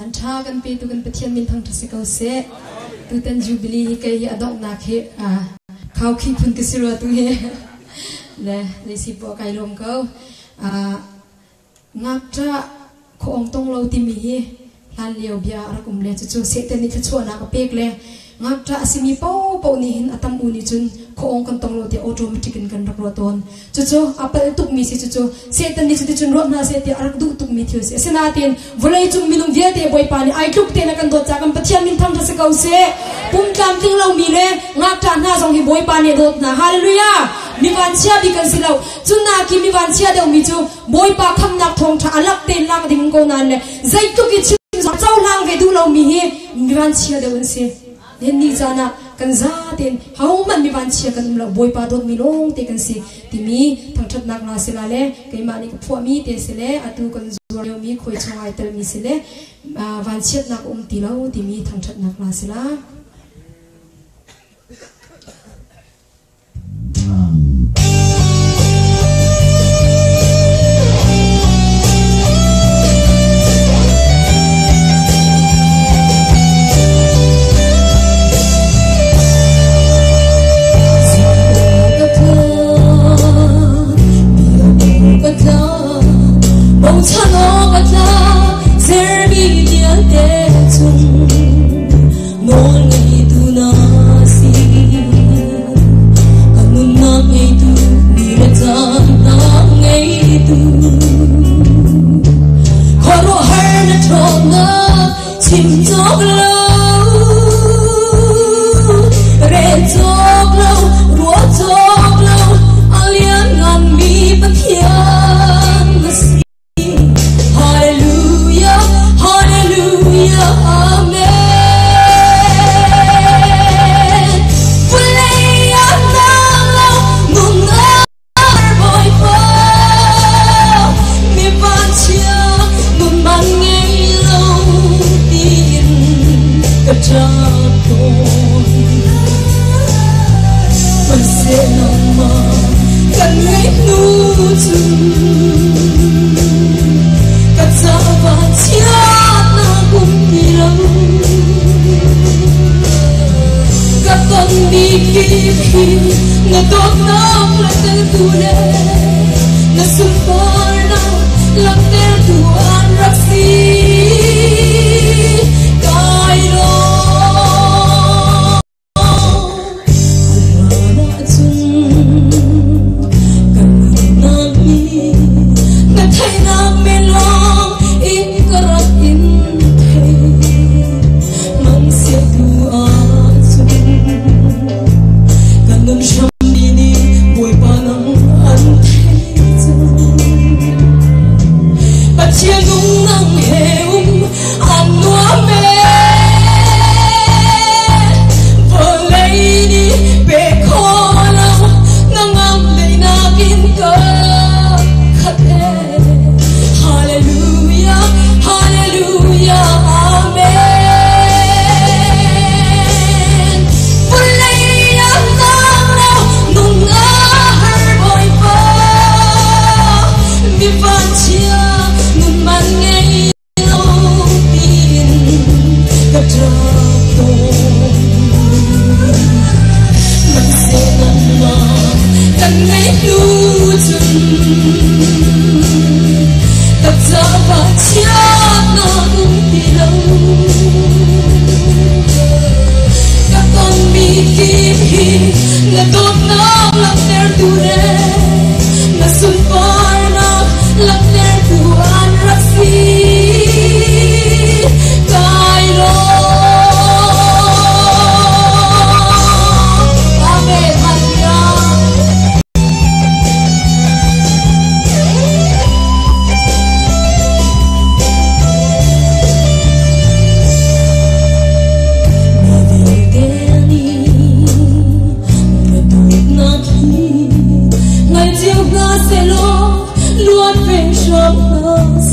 san tha kan pe tu kan pathian min thang thase kau se tu tan jubilee hi kai adok na khe a khau khi phun ke siro tu he. Le le si po kai lom kau. A, ngak tra ko ong tong lo ti mi hi tan liều bia ra cùng lên chu sẽ tên đi ni chua chu na ka lên ngắt ra tra mi bao bao ni hin atam u ni chun ko ong kan tong lo ti automatic kan kan ro ton chu chu apal tuk mi si chu chu se tan ni chu chun ro na se ti arak du tuk mi thiu se se na tin volai chung mi lung dia te boy pani ai tuk te na kan do cha kan pathian min thang ra se kau se pum kam ting lo mi le ngak ta na song hi boy pani dot na hallelujah. mi van chia bi kan silau chun na ki mi van chia de mi chu boy pa kham nak thong tha alak te lang ding ko nan le zai tu ki chu lang về du lâu mi hi mi van chia de un se nen ni jana kan za ten hau man mi van chia kan lo boy pa dot mi long te kan si ti mi thang that nak na sila le kai ma ni ko phua mi te se le atu kan zuar yo mi khoi chawai tel mi se le à, van chia nak um ti lo ti mi thang that nak na sila Bông kajakon. Pansinama kanay nutun. Kasama siya na kumilang Katong bikipi Na doknang latel tule Na sulpar na latel tuan raksi Kairo and make you to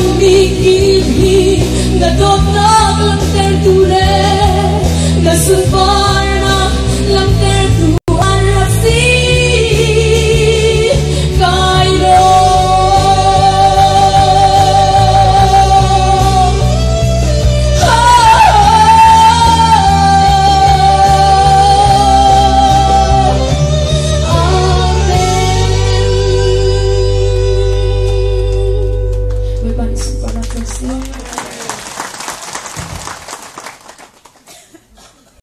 kong mikilhi nga dot na lang ter ture nga sumpar na lang